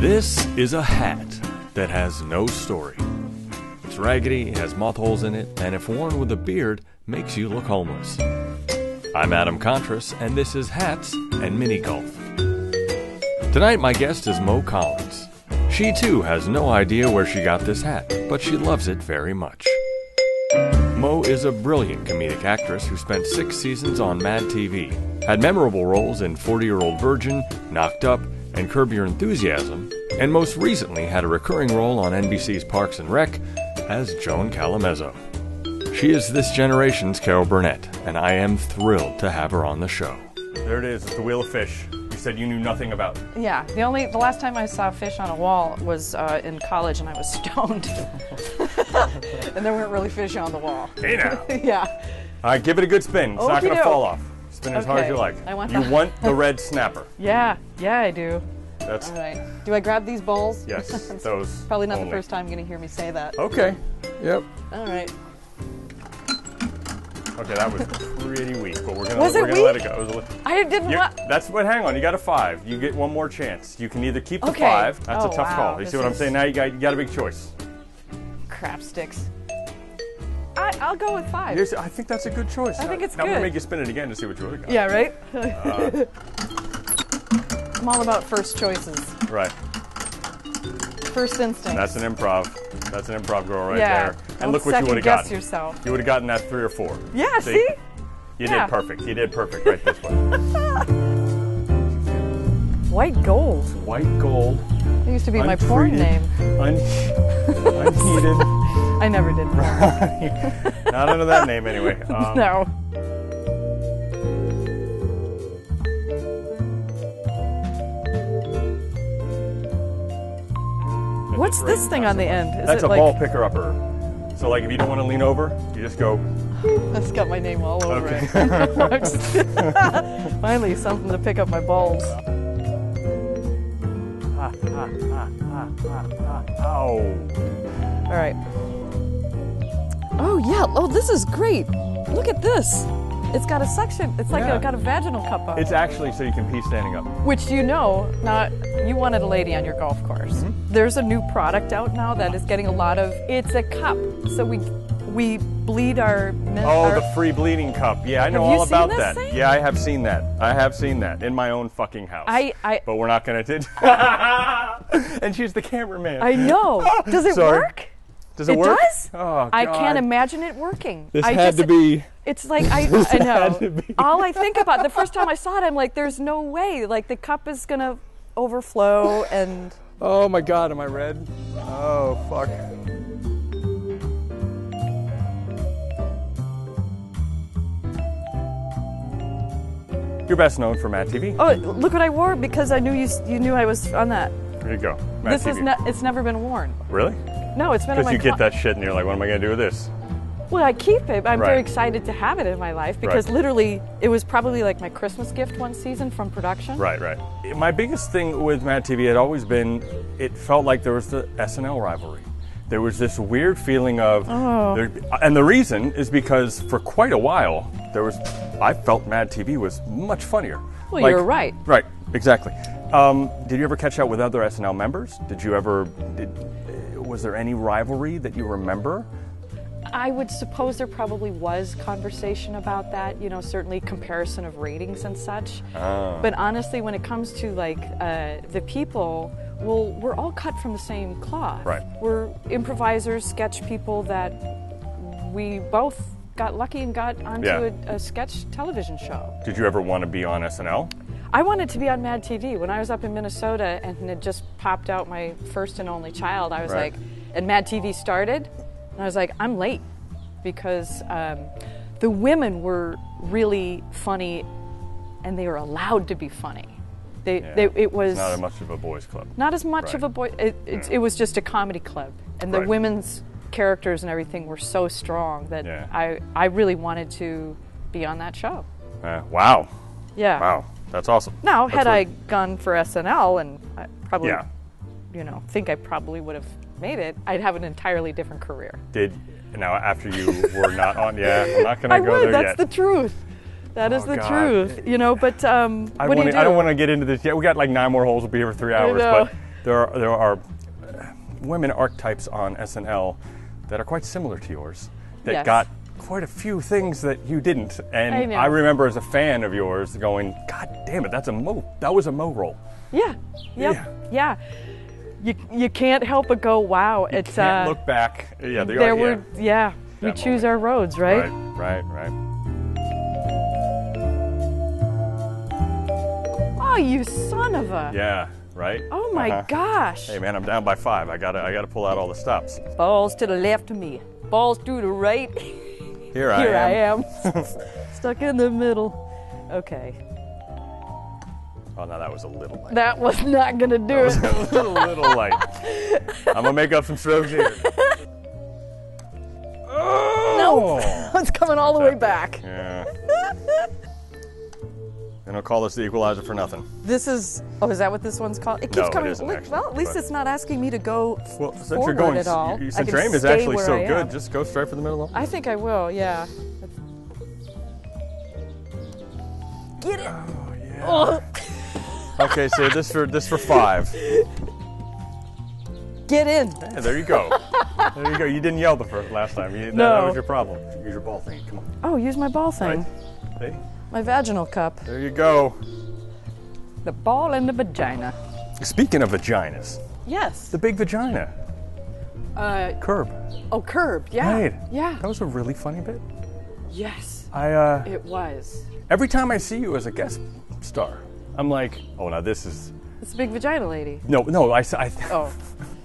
This is a hat that has no story. It's raggedy, has moth holes in it, and if worn with a beard, makes you look homeless. I'm Adam Kontras, and this is Hats and Mini Golf. Tonight, my guest is Mo Collins. She too has no idea where she got this hat, but she loves it very much. Mo is a brilliant comedic actress who spent six seasons on Mad TV, had memorable roles in 40 Year Old Virgin, Knocked Up, and Curb Your Enthusiasm, and most recently had a recurring role on NBC's Parks and Rec as Joan Callamezzo. She is this generation's Carol Burnett, and I am thrilled to have her on the show. There it is, it's the Wheel of Fish. You said you knew nothing about. Yeah, the only the last time I saw fish on a wall was uh, in college, and I was stoned, and there weren't really fish on the wall. Hey now. yeah, All right, give it a good spin. It's not going to Okey-doke. fall off. Spin as hard as you like. I want you the- want the red snapper. yeah, yeah, I do. That's All right, do I grab these balls? yes. Those. Probably not only. the first time you're gonna hear me say that. Okay. Yep. All right. Okay, that was pretty weak, but we're gonna Was we're gonna let it go. It was a li- I didn't You- want. that's what. Hang on, you got a five. You get one more chance. You can either keep the Okay. five. That's Oh, a tough wow, call. You this see what I'm saying? Now you got you got a big choice. crap sticks. I, I'll go with five. Here's, I think that's a good choice. I think it's now I'm gonna make you spin it again to see what you would have got. yeah, right. Uh. I'm all about first choices, Right. first instincts. That's an improv. That's an improv girl right yeah. there. And Don't look what you would have gotten. yourself. You would have gotten that three or four. Yeah. See? See. You Yeah. did perfect. You did perfect right this way. White gold. White gold. It used to be my porn name. Un- unheated. I never did. Not under that name anyway. Um, no. What's this thing on the end? Is That's a like ball picker upper. So like if you don't want to lean over, you just go. That's got my name all over Okay. it? Just- Finally, something to pick up my balls. Ah, ah, ah, ow. All right. Oh yeah. Oh, this is great. Look at this. It's got a section. It's like Yeah. a, got a vaginal cup on. It's actually so you can pee standing up. Which you know, not you wanted a lady on your golf course. Mm-hmm. There's a new product out now that is getting a lot of. It's a cup, so we we bleed our. Oh, our- the free bleeding cup. Yeah, I know all about that. thing? Yeah, I have seen that. I have seen that in my own fucking house. I I But we're not gonna. T- and she's the cameraman. I know. Does it Sorry. work? Does it, It work? does? Oh, I can't imagine it working. This I had just, to be. It's like I, I had to know. be. All I think about the first time I saw it, I'm like, there's no way. Like the cup is gonna overflow, and Oh my God, am I red? Oh fuck. You're best known for Mad TV. oh, look what I wore because I knew you. You knew I was on that. Here you go. Mad This TV. is not. It's never been worn. really No, it's been because you get that shit and you're like, what am I gonna do with this? Well, I keep it. I'm Right. very excited to have it in my life because Right. literally, it was probably like my Christmas gift one season from production. Right, right. My biggest thing with Mad TV had always been it felt like there was the SNL rivalry. There was this weird feeling of, Oh. there, and the reason is because for quite a while there was, I felt Mad TV was much funnier. Well, you're right. Right, exactly. Um, did you ever catch up with other SNL members? Did you ever? Did, was there any rivalry that you remember? I would suppose there probably was conversation about that, you know, certainly comparison of ratings and such. Ah. But honestly, when it comes to like uh, the people, well, we're all cut from the same cloth. Right. We're improvisers, sketch people that we both got lucky and got onto Yeah. a, a sketch television show. Did you ever want to be on SNL? I wanted to be on Mad TV when I was up in Minnesota and had just popped out my first and only child. I was Right. like, and Mad TV started, and I was like, I'm late because um, the women were really funny, and they were allowed to be funny. They, Yeah. they it was Not as much of a boys' club. not as much Right. of a boy. It, it, it was just a comedy club, and the Right. women's characters and everything were so strong that Yeah. I I really wanted to be on that show. Uh, wow, Yeah. wow, that's awesome. Now, That's had what- I gone for SNL, and I probably, Yeah. you know, think I probably would have made it, I'd have an entirely different career. Did now after you were not on? Yeah, I'm not gonna I go would. there That's yet. That's the truth. That is Oh, the God. truth. You know, but um, I, what do wanna, you do? I don't want to get into this yet. We got like nine more holes. We'll be here for three hours. But there are there are women archetypes on SNL that are quite similar to yours that Yes. got quite a few things that you didn't. And I know. remember as a fan of yours going, God damn it, that's a mo that was a mo roll. Yeah. Yep. Yeah. Yeah. You you can't help but go, wow. It's Can't uh look back. Yeah, they there were yeah. we choose moment. our roads, right? Right, right, right. Oh, you son of a. Yeah, right. Oh my Uh-huh. gosh. Hey man, I'm down by five. I gotta I gotta pull out all the stops. Balls to the left of me. Balls to the right. Here I Here I am. am. Stuck in the middle. Okay. Oh no, that was a little light. That was not gonna do it. a little, little light. I'm gonna make up some strokes here. Oh! it's coming all the way back. Yeah. They don't call this the equalizer for nothing. This is. Oh, is that what this one's called? It keeps No, coming. isn't look, actually, well, at least it's not asking me to go Well, since forward you're going, at all. you- since your aim is actually so I good, am. just go straight for the middle. I think I will. Yeah. Get it. Oh yeah. Oh, Okay, so this for this for five. get in. Yeah, there you go. There you go. You didn't yell the first last time. You, that, No. that was your problem. Use your ball thing. Come on. Oh, use my ball thing. Right. See? My vaginal cup. There you go. The ball and the vagina. Speaking of vaginas, Yes. the big vagina Uh, curb. oh, curb. Yeah. Right. Yeah. That was a really funny bit. Yes. I uh, It was. every time I see you as a guest star, I'm like, oh, now this is It's a big vagina lady. no, no. I, s- I, Oh,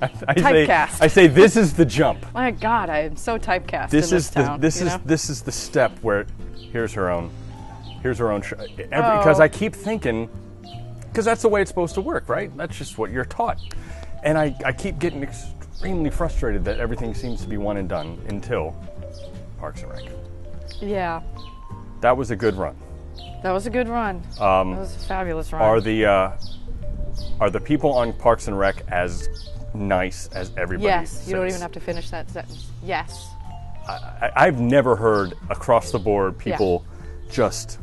I, I say, Typecast. I say this is the jump. my God! I am so typecast This in is this town. the this you is know? this is the step where here's her own, here's her own. show. Because Oh. I keep thinking, because that's the way it's supposed to work, right? That's just what you're taught, and I I keep getting extremely frustrated that everything seems to be one and done until Parks and Rec. Yeah. That was a good run. That was a good run. Um, that was a fabulous run. Are the uh, are the people on Parks and Rec as nice as everybody? yes. You don't even have to finish that sentence. Yes. I, I've never heard across the board people just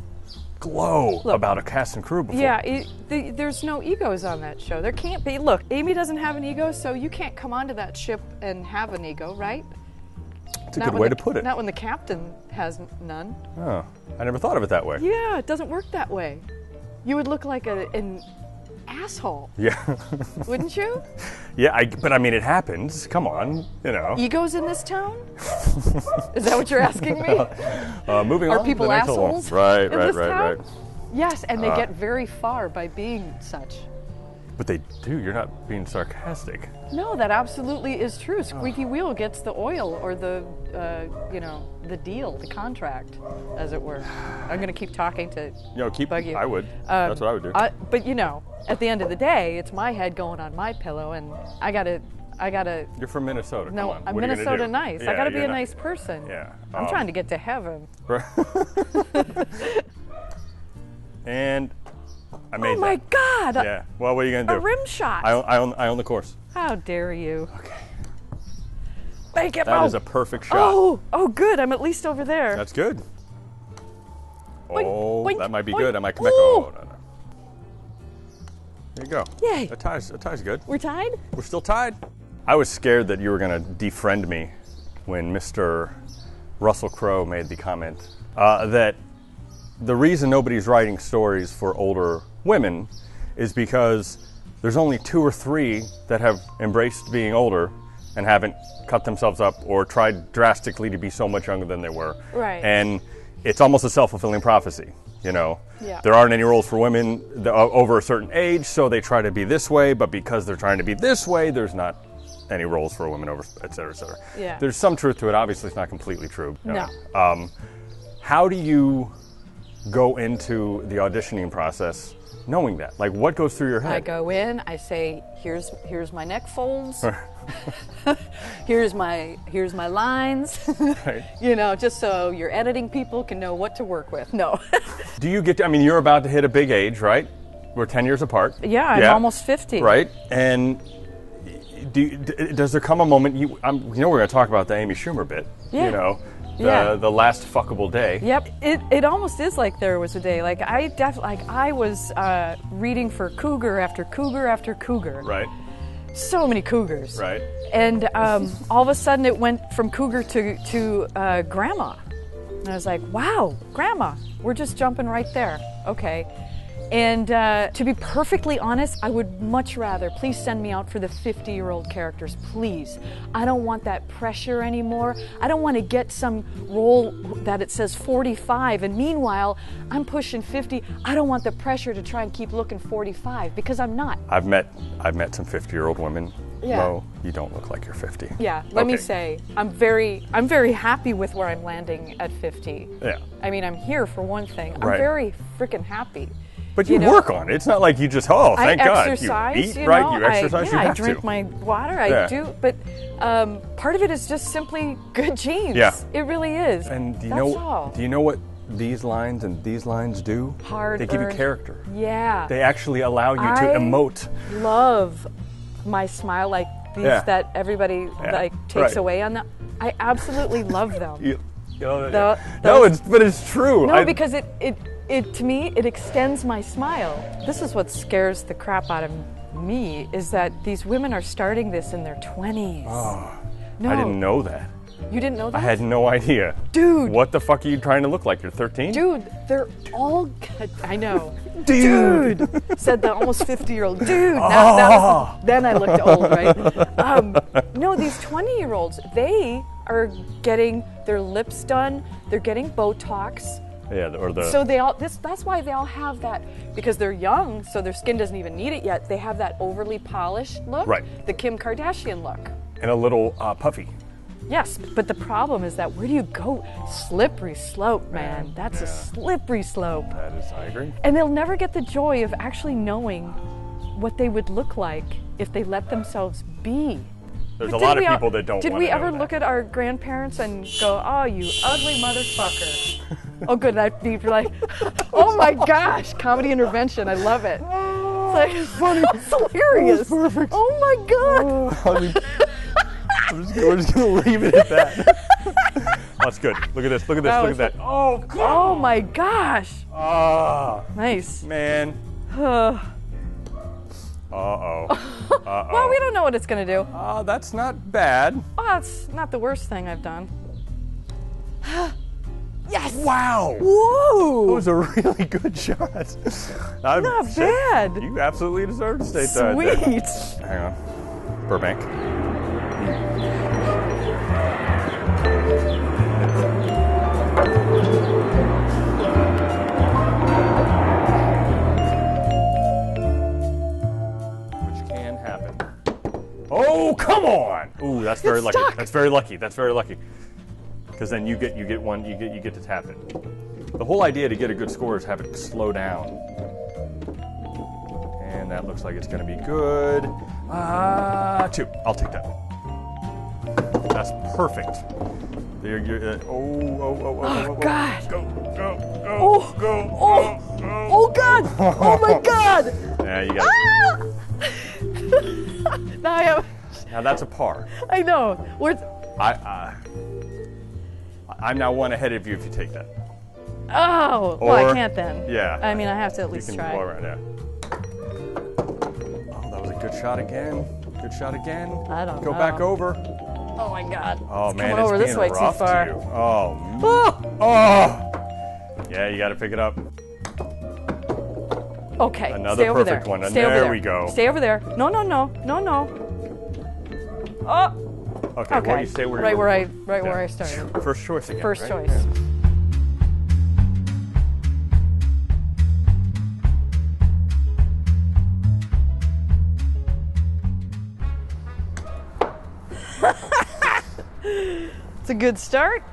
glow Look. about a cast and crew before. Yeah, it, the, there's no egos on that show. There can't be. Look, Amy doesn't have an ego, so you can't come onto that ship and have an ego, right? it's a Not good way the- to put it. Not when the captain has none. Oh, I never thought of it that way. Yeah, it doesn't work that way. You would look like a, an asshole, Yeah, wouldn't you? yeah. I, but I mean, it happens. Come on, you know. Egos in this town? Is that what you're asking me? Uh, moving Are on. to people the next little assholes? Right, in right, this right, town? right. Yes, and they Uh, get very far by being such. But they do. You're not being sarcastic. No, that absolutely is true. Squeaky wheel gets the oil or the, uh, you know, the deal, the contract, as it were. I'm going to keep talking to You know, keep. bug you. I would. Um, That's what I would do. I- but you know, at the end of the day, it's my head going on my pillow, and I gotta, I gotta. you're from Minnesota. Come No. I'm what are you gonna Minnesota nice. I gotta be a not- nice person. Yeah. I'm um, trying to get to heaven. and I made Oh my that. God! Yeah. Well, what are you gonna do? A rim shot. I own, I own, I own the course. How dare you? Okay. Make it. That oh. is a perfect shot. Oh, oh, good. I'm at least over there. That's good. Boink, Oh, boink, that might be boink. good. I might come back. Oh, no, no. There you go. Yay. That ties, that ties good. We're tied. We're still tied. I was scared that you were going to defriend me when Mr. Russell Crowe made the comment uh, that the reason nobody's writing stories for older women is because there's only two or three that have embraced being older and haven't cut themselves up or tried drastically to be so much younger than they were. Right. And it's almost a self-fulfilling prophecy, you know. Yeah. There aren't any roles for women over a certain age, so they try to be this way, but because they're trying to be this way, there's not any roles for women over, et cetera, et cetera. Yeah. There's some truth to it. Obviously, it's not completely true. you No. Um, how do you go into the auditioning process knowing that? Like, what goes through your head? I go in. I say, "Here's here's my neck folds. here's my here's my lines. Right. you know, just so your editing people can know what to work with." No. Do you get? To, I mean, you're about to hit a big age, right? We're ten years apart. yeah, I'm almost fifty. Right, and do does there come a moment you? I'm, you know, we're going to talk about the Amy Schumer bit. Yeah. You know, the Yeah. the last fuckable day. Yep, it, it almost is like there was a day. Like I def like I was uh, reading for cougar after cougar after cougar. Right. so many cougars. Right. And um, all of a sudden, it went from cougar to to uh, grandma. And I was like, "Wow, grandma, we're just jumping right there." Okay. And uh, to be perfectly honest, I would much rather please send me out for the 50 year old characters, please. I don't want that pressure anymore. I don't want to get some role that it says 45, and meanwhile, I'm pushing 50. I don't want the pressure to try and keep looking 45 because I'm not. I've met I've met some 50 year old women. Yeah. Mo, you don't look like you're 50. Yeah, let me say, I'm very, I'm very happy with where I'm landing at 50. Yeah. I mean, I'm here for one thing. I'm Right. very freaking happy. But you, You know, work on it. It's not like you just oh thank I God exercise, you eat you right. know, you exercise. I, you yeah, have I drink to. my water. I Yeah. do, but um, part of it is just simply good genes. Yeah. it really is. And do you That's know all. do you know what these lines and these lines do? Hard They give you character. yeah, They actually allow you I to emote. love my smile like these Yeah. that everybody like takes right. away on that. I absolutely love them. You, you know, The- no, it's but it's true. No, I- because it, it, it to me it extends my smile. This is what scares the crap out of me is that these women are starting this in their twenties. no, I didn't know that. You didn't know that? I had no idea. Dude. What the fuck are you trying to look like? You're 13? Dude, they're all. I know. Dude. Dude, said the almost 50 year old. Dude, that, that was, then I looked old, right? Um, no, these 20 year olds, they are getting their lips done, they're getting Botox. Yeah, or the So they all this that's why they all have that because they're young, so their skin doesn't even need it yet. They have that overly polished look, Right. the Kim Kardashian look. and a little uh, puffy. Yes, but the problem is that where do you go? Slippery slope, man. That's a slippery slope. That is, I agree. And they'll never get the joy of actually knowing what they would look like if they let themselves be. There's But a lot of people that don't. Did we ever that. look at our grandparents and go, "Oh, you ugly motherfucker"? oh, good. I'd be like, "Oh my gosh, comedy intervention. I love it." It's like funny. It's hilarious. perfect. Oh my god. I mean, I'm just, we're just gonna leave it at that. That's good. Look at this. Look at this. That look at that. Oh God. Oh my gosh. Ah, Nice. man. Uh, Uh oh. Uh well, we don't know what it's gonna do. Uh, that's not bad. Well, it's not the worst thing I've done. yes. Wow. Whoa! That was a really good shot. I'm- Not bad. You absolutely deserve to stay tied there. Sweet. Hang on. Burbank. Which Oh, come on! Ooh, that's very It's lucky. stuck. That's very lucky. That's very lucky. Because then you get you get one you get you get to tap it. The whole idea to get a good score is have it slow down. And that looks like it's going to be good. Ah, two. I'll take that. That's perfect. There, you're, uh, oh, oh, oh, oh, oh, oh, God. Go, go, go, Oh, go, oh, go, go. Oh God! Oh my God! Yeah, you got it. Ah! Now I have. Now that's a par. I know. We're. I, uh, I'm now one ahead of you if you take that. Oh, well, I can't then. yeah. I mean, I have to at least You can try. blow around, yeah. Oh, that was a good shot again. Good shot again. I don't Go know. back over. Oh my God! Oh it's man, coming over it's this way rough too far. To. Oh, Oh, oh. Yeah, you got to pick it up. Okay. Another Stay over perfect there. one, and Stay over there there we go. Stay over there. No, no, no, no, no. Oh, Okay, okay. well, you stay where right you where I, were. right where I started. First choice again. First right? choice. Yeah. It's a good start.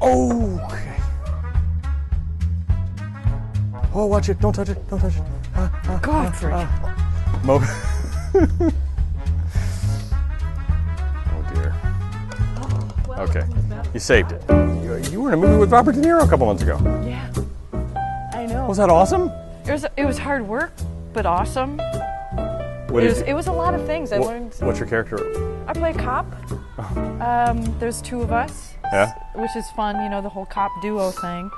Oh, okay. Oh, watch it. Don't touch it. Don't touch it. Ah, ah, Godfrey. ah. Mo. oh, dear. Okay. You saved it. You, you were in a movie with Robert De Niro a couple months ago. Yeah. I know. Was that awesome? It was it was hard work, but awesome. What It is was it was a lot of things. I what- learned. what's your character? I play a cop. Um, there's two of us, Yeah. which is fun. You know the whole cop duo thing.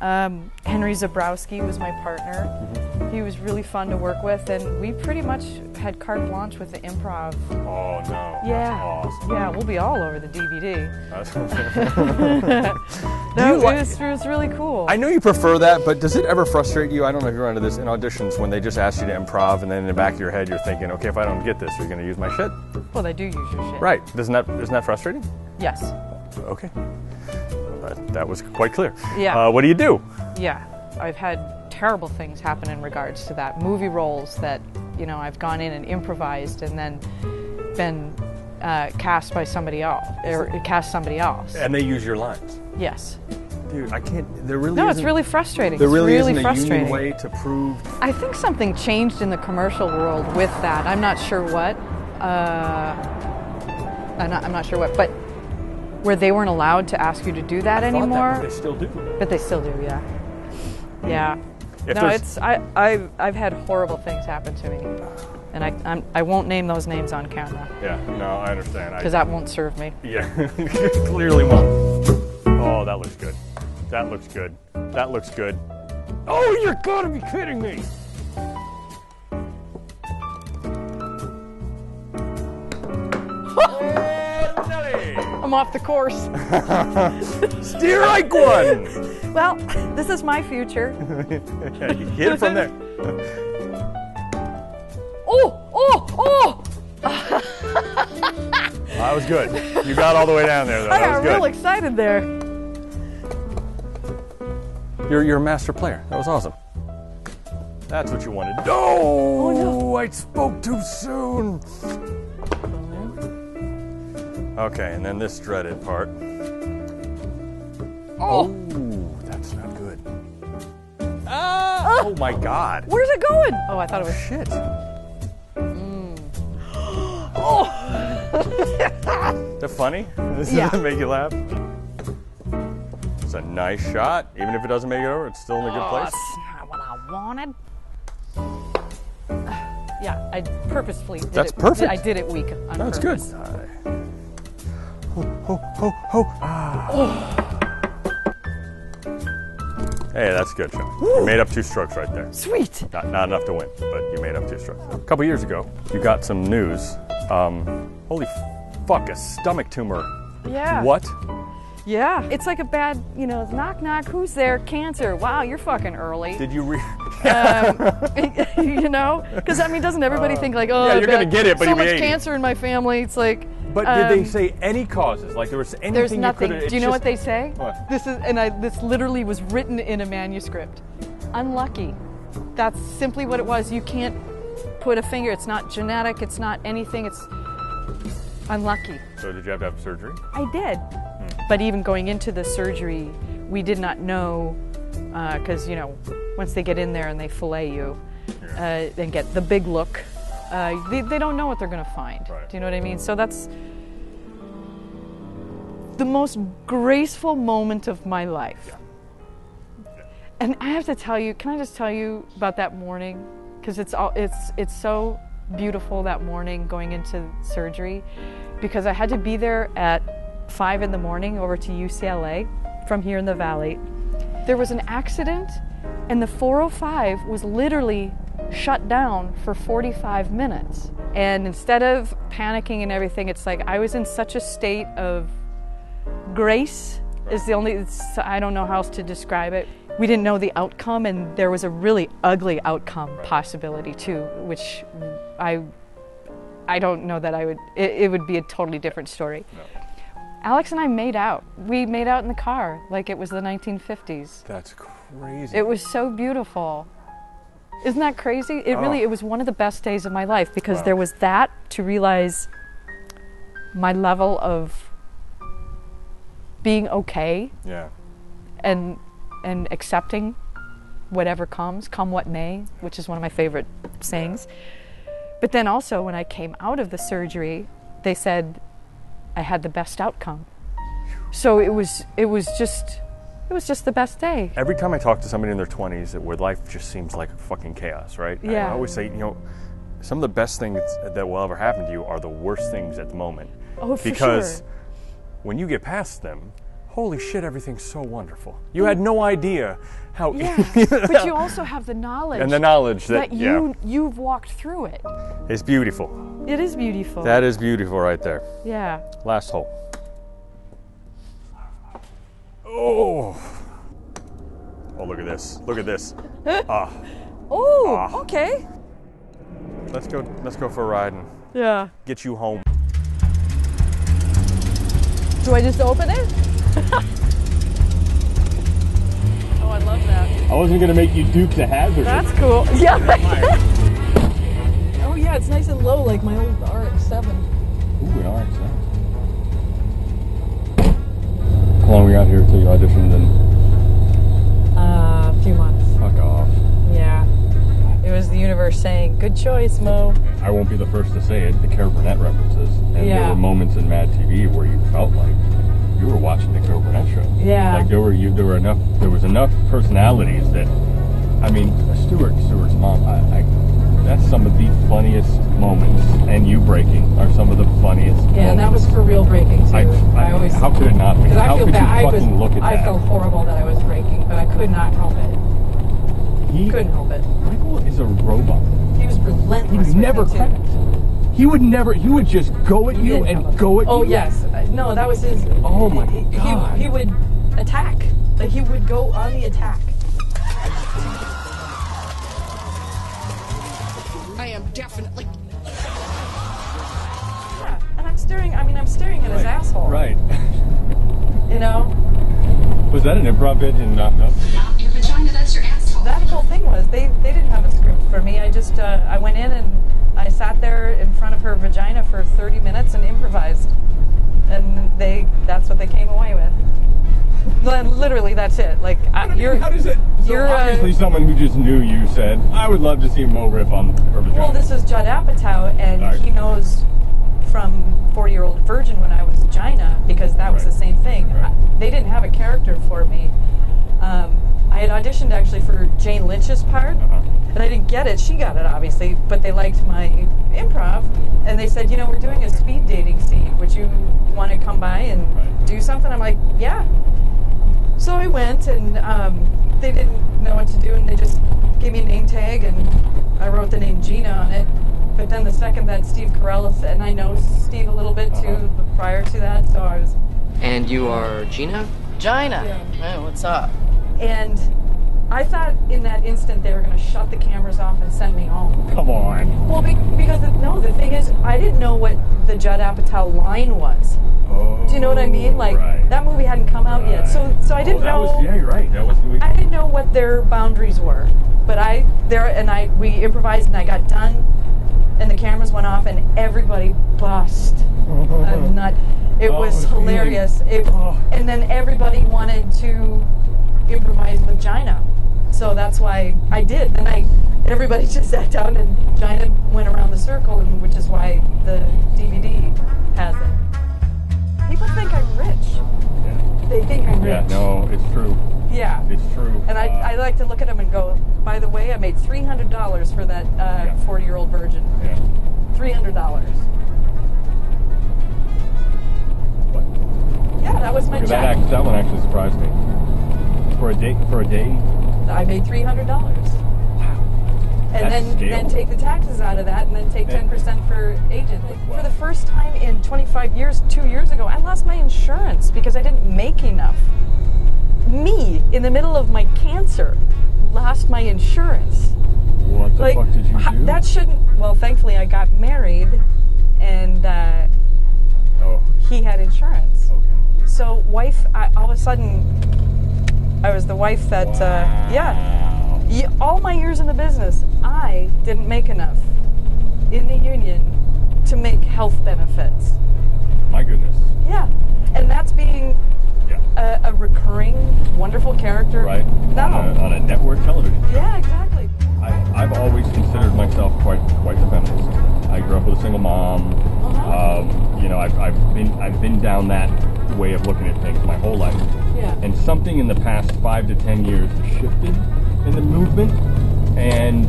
Um, Henry Zebrowski was my partner. Mm-hmm. He was really fun to work with, and we pretty much had carte blanche with the improv. Oh no. Yeah, That's awesome. yeah, we'll be all over the DVD. That's- No, like- it, was, it was really cool. I know you prefer that, but does it ever frustrate you? I don't know if you run into this in auditions when they just ask you to improv, and then in the back of your head you're thinking, okay, if I don't get this, are you're going to use my shit. well, they do use your shit. Right? Isn't that isn't that frustrating? Yes. Okay. That, that was quite clear. Yeah. Uh, what do you do? Yeah, I've had terrible things happen in regards to that. Movie roles that, you know, I've gone in and improvised and then been uh, cast by somebody else, or cast somebody else. And they use your lines. Yes. Dude, I can't. There really. No, it's isn't- really frustrating. There it's really, really isn't a frustrating. union way to prove. I think something changed in the commercial world with that. I'm not sure what. Uh, I'm, not, I'm not sure what, but where they weren't allowed to ask you to do that that, anymore. but they still do. But they still do, yeah. Yeah. If no, there's- it's I I've, I've had horrible things happen to me, and I I'm, I won't name those names on camera Yeah. No, I understand. I, because that won't serve me. Yeah, clearly won't. Oh, that looks good. That looks good. That looks good. Oh, you're going to be kidding me! I'm off the course. Steer like one! well, this is my future. Yeah, you hit it from there. Oh oh oh! That was good. You got all the way down there, though. I That was got real excited there. You're, you're a master player. That was awesome. That's what you wanted. No! Oh, no. I spoke too soon. Okay, and then this dreaded part. Oh, that's not good. Ah! Oh my god. Where's it going? Oh, I thought it was. Shit. Oh, Is that funny? This Yeah. doesn't make you laugh? It's a nice shot. Even if it doesn't make it over, it's still in a good oh, place. that's not what I wanted. Yeah, I purposefully did That's it. perfect. I did it weak on That's good. purpose. Ho, ho, ho, ho. Ah. Hey, that's good shot. You made up two strokes right there. Sweet. Not, not enough to win, but you made up two strokes. A couple years ago, you got some news. Um, holy fuck, a stomach tumor. Yeah. What? Yeah. It's like a bad, you know, knock knock. Who's there? Cancer. Wow, you're fucking early. Did you re- you know? Because I mean, doesn't everybody think like, oh, yeah, you're gonna get it, but so much 80. cancer in my family. It's like. But did they um, say any causes? Like there was anything There's you nothing. Do you know what they say? What? This is, and I, this literally was written in a manuscript. Unlucky. That's simply what it was. You can't put a finger. It's not genetic. It's not anything. It's unlucky. So did you have to have surgery? I did. But even going into the surgery, we did not know because you know once they get in there and they fillet you uh, and get the big look, uh, they, they don't know what they're going to find. Right. Do you know what I mean? So that's the most graceful moment of my life. And I have to tell you, can I just tell you about that morning? Because it's all it's it's so beautiful that morning going into surgery, because I had to be there at five in the morning over to UCLA from here in the valley. There was an accident, and the 405 was literally shut down for 45 minutes. And instead of panicking and everything, it's like I was in such a state of grace is the only i don't know how else to describe it. We didn't know the outcome and there was a really ugly outcome possibility too which i i don't know that i would it, it would be a totally different story. Alex and i made out. We made out in the car like it was the 1950s That's crazy. it was so beautiful isn't that crazy it oh. really Oh. it was one of the best days of my life because Wow. there was that to realize my level of being okay yeah. and and accepting whatever comes, come what may, which is one of my favorite sayings. But then also when I came out of the surgery, they said I had the best outcome. So it was it was just it was just the best day. Every time I talk to somebody in their 20s where life just seems like a fucking chaos, right? Yeah. I always say, you know, some of the best things that will ever happen to you are the worst things at the moment. Oh, for because sure. when you get past them, holy shit, everything's so wonderful. You had no idea how. Yeah, but you also have the knowledge. and the knowledge that, that you yeah, you've walked through it. it's beautiful. It is beautiful. That is beautiful right there. yeah. Last hole. Oh. Oh, look at this. Look at this. ah. Oh, ah. okay. Let's go let's go for a ride and yeah. get you home. Do I just open it? oh, I love that. I wasn't going to make you duke the hazard. That's cool. Yeah. oh, yeah, it's nice and low like my old RX-7. Ooh, RX-7. long were you out here until you auditioned? And uh, a few months. Fuck off. Yeah, it was the universe saying, "Good choice, Mo." I won't be the first to say it. The Carol Burnett references, and yeah. there were moments in Mad TV where you felt like you were watching the Carol Burnett show. Yeah, like there were you, there were enough, there was enough personalities that, I mean, Stewart, Stewart's mom, I, I that's some of the funniest moments, and you breaking are some of the funniest. Yeah, and that was for real breaking too. I, I, always. how could it not be? Because I feel could bad. you I was. look at I that? felt horrible that I was breaking, but I could not help it. he, Couldn't help it. Michael is a robot. He was relentless. He was never me, too. credit. He would never. He would just go at He you and go at Oh you. Oh yes, Uh, no, that was his. Oh, my he, he- God. He, would attack. Like he would go on the attack. I am definitely staring. I mean, I'm staring at his asshole. Right. You know, Was that an improv bit and not? No. not your vagina, that's your asshole. that whole thing was they they didn't have a script for me. I just uh, I went in and I sat there in front of her vagina for 30 minutes and improvised, and they that's what they came away with. Then Literally, that's it. Like I, you're. How does it? So you're, uh, obviously, someone who just knew you said, "I would love to see Mo rip on her vagina." Well, this is Judd Apatow, and Right. he knows from 40 Year Old Virgin when I was Gina, because that was the same thing. Right. I, they didn't have a character for me. Um, I had auditioned actually for Jane Lynch's part, Uh-huh. and I didn't get it. She got it, obviously, but they liked my improv, and they said, you know, we're doing a speed dating scene. Would you want to come by and Right. do something? I'm like, yeah. So I went, and um, they didn't know what to do, and they just gave me a name tag, and I wrote the name Gina on it. But then the second that Steve Carell said, and I know Steve a little bit too Uh-huh. prior to that, so I was, And you are Gina? Gina. Hey, what's up? And I thought in that instant they were going to shut the cameras off and send me home. Come on. Well, be, because the, no, the thing is, I didn't know what the Judd Apatow line was. Oh, Do you know what I mean? Like right. that movie hadn't come out yet, so so I didn't oh, know. Was, yeah, you're right. That was. We, I didn't know what their boundaries were, but I there and I we improvised and I got done, and the cameras went off and everybody bust. I'm not. It Oh, was it was hilarious. It, Oh. and then everybody wanted to improvise with Gina, so that's why I did. And I everybody just sat down and Gina went around the circle, and which is why the DVD has it. People think I'm rich. yeah. They think I'm rich. yeah. No, it's true. Yeah. It's true. And I, Uh, I like to look at them and go, by the way, I made $300 for that Yeah. 40 year old virgin. Yeah. $300. Yeah, that was my Because that, act, that one actually surprised me. For a day, for a day. I made $300. Wow. And That's then, scale. then take the taxes out of that and then take 10% for agent. Wow. For the first time in 25 years, two years ago, I lost my insurance because I didn't make enough. Me, in the middle of my cancer, lost my insurance. What the fuck did you do? That shouldn't. Well, thankfully, I got married, and uh, Oh. he had insurance. Okay. So, wife, I, all of a sudden, I was the wife that. Uh, yeah. Wow. All my years in the business, I didn't make enough in the union to make health benefits. My goodness. Yeah, and that's being Yeah. a, a recurring, wonderful character. Right. No. On a, on a network television. show. Yeah, exactly. I, I've always considered myself quite quite the feminist. I grew up with a single mom. Uh-huh. Um, you know, I've, I've been I've been down that way of looking at things my whole life. Yeah. And something in the past five to ten years shifted in the movement, and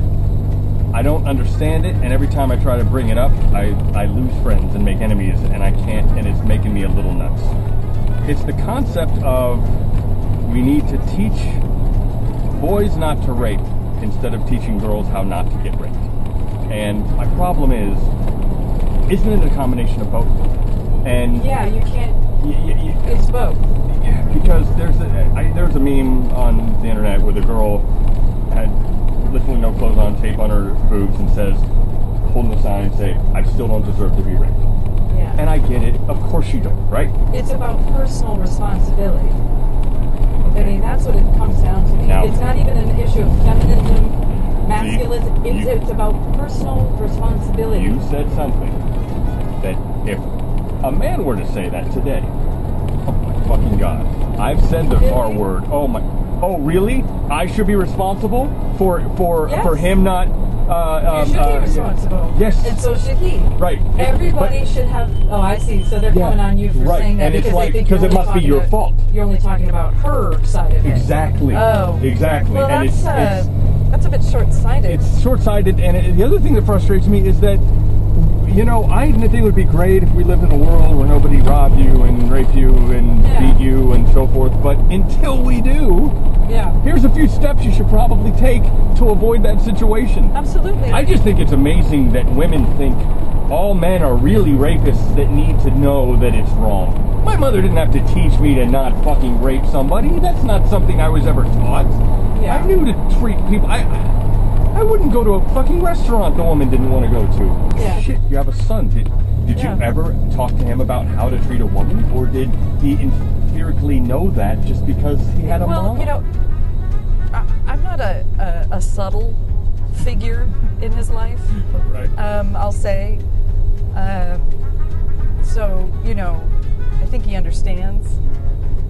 I don't understand it. And every time I try to bring it up, I, I lose friends and make enemies, and I can't. And it's making me a little nuts. it's the concept of we need to teach boys not to rape instead of teaching girls how not to get raped. And my problem is, isn't it a combination of both? And Yeah, you can't. y- y- y- It's both. because there's a I, there's a meme on the internet where the girl had literally no clothes on, tape on her boobs, and says, holding the sign, say, "I still don't deserve to be raped." Yeah. And I get it. Of course you don't, right? it's about personal responsibility. I mean, that's what it comes down to. Now- it's not even an issue of feminism, masculism. You- It's, you- it's about personal responsibility. You said something that if a man were to say that today, oh my fucking god, I've said the R word. Oh my, oh really? I should be responsible for for Yes. for him not. Uh, you um, should uh, be responsible. Yes. And so should he. Right. Everybody But- should have. Oh, I see. So they're Yeah. coming on you for Right. saying that And it's because like- they think 'cause you're it must be your about- fault. You're only talking about her side of it. Exactly. Oh. Exactly. Well, and that's it's, uh, it's that's a bit short-sighted. it's short-sighted and it, the other thing that frustrates me is that you know i think it would be great if we lived in a world where nobody robbed you and raped you and Yeah. beat you and so forth but until we do yeah. here's a few steps you should probably take to avoid that situation Absolutely. i just think it's amazing that women think all men are really rapists that need to know that it's wrong my mother didn't have to teach me to not fucking rape somebody that's not something i was ever taught Yeah. i knew to treat people i I wouldn't go to a fucking restaurant the woman didn't want to go to. Yeah. Shit, you have a son. Did did you ever talk to him about how to treat a woman, or did he empirically know that just because he had a well, mom? you know, I, I'm not a, a, a subtle figure in his life. right? um, I'll say. Um, so, you know, I think he understands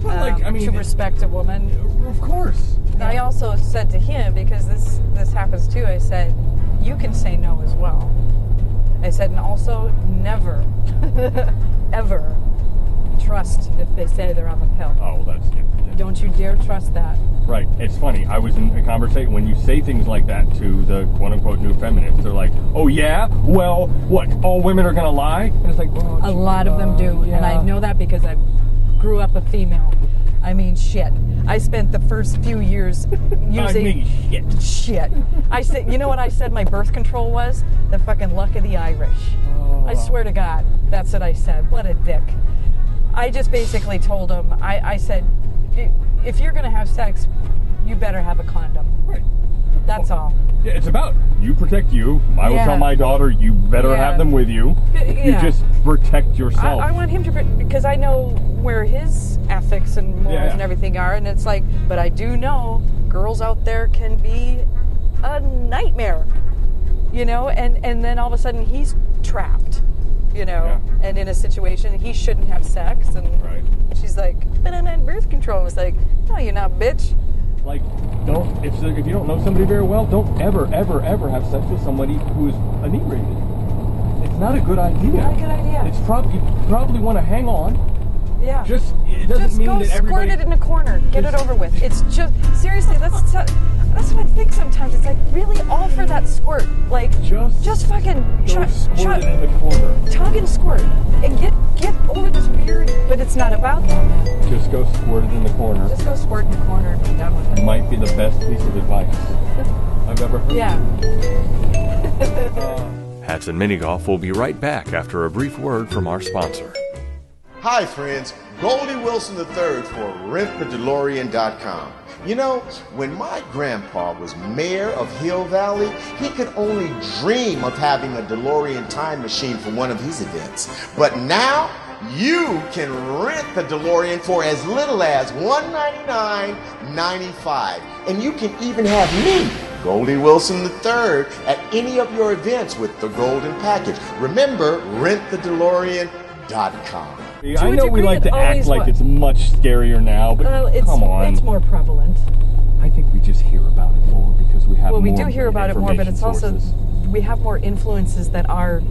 Well, like, um, I mean, to respect a woman. of course. I also said to him, because this, this happens too, I said, you can say no as well. I said, and also never, ever trust if they say they're on the pill. Oh, that's yeah, yeah. Don't you dare trust that. right. It's funny. I was in a conversation when you say things like that to the quote unquote new feminists. They're like, "Oh yeah, well, what? All women are gonna lie?" And it's like, well, A lot of them do, and I know that because I grew up a female. I mean, shit. I spent the first few years using I mean, shit. shit. I said, you know what I said my birth control was? The fucking luck of the Irish. Oh, I swear to God, that's what I said. What a dick. I just basically told him, I, I said, if you're gonna have sex, you better have a condom. Right. That's all. Yeah, it's about you protect you. I will Yeah. tell my daughter you better Yeah. have them with you. Yeah. You just protect yourself. I want him to, because I know where his ethics and morals and everything are, and it's like, but I do know girls out there can be a nightmare, you know, and and then all of a sudden he's trapped, you know, Yeah. and in a situation he shouldn't have sex, and Right. she's like, but I'm on birth control. And It's like, no, you're not, bitch. Like, don't if if you don't know somebody very well, don't ever, ever, ever have sex with somebody who is inebriated. It's not a good idea. Not a good idea. It's probably you probably want to hang on. Yeah. Just it doesn't just mean go that squirt it in a corner. Get it over with. It's just seriously. That's that's what I think sometimes. It's like really all for that squirt. Like Just just fucking go chug, squirt chug, it in the corner. tug and squirt and get get over this weird. But it's not about that. Just go squirt it in the corner. Just go squirt in the corner and be done with it. Might be the best piece of advice I've ever heard. Yeah. Uh, Hats and Mini Golf will be right back after a brief word from our sponsor. Hi, friends. Goldie Wilson III for RentTheDeLorean.com. You know, when my grandpa was mayor of Hill Valley, he could only dream of having a DeLorean time machine for one of his events. But now, you can rent the DeLorean for as little as $199.95. And you can even have me, Goldie Wilson III, at any of your events with the Golden Package. Remember, RentTheDeLorean.com. I To a know we like to act like was. it's much scarier now, but Well, it's come on. it's more prevalent. I think we just hear about it more because we have more. Well, we do hear about it more, but it's also we have more influences that are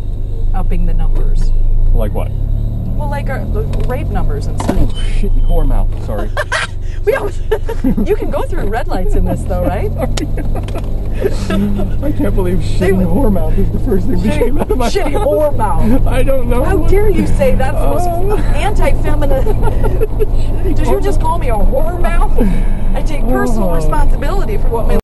upping the numbers. like what? Well, like our rape numbers and Oh, stuff. shit, whore mouth. Sorry. We always- you can go through red lights in this, though, right? I can't believe shitty whore mouth is the first thing that came out of my Shitty whore mouth. I don't know. How dare you say that's the most Oh. anti-feminine? Did you just call me a whore mouth? I take oh. personal Oh. responsibility for what my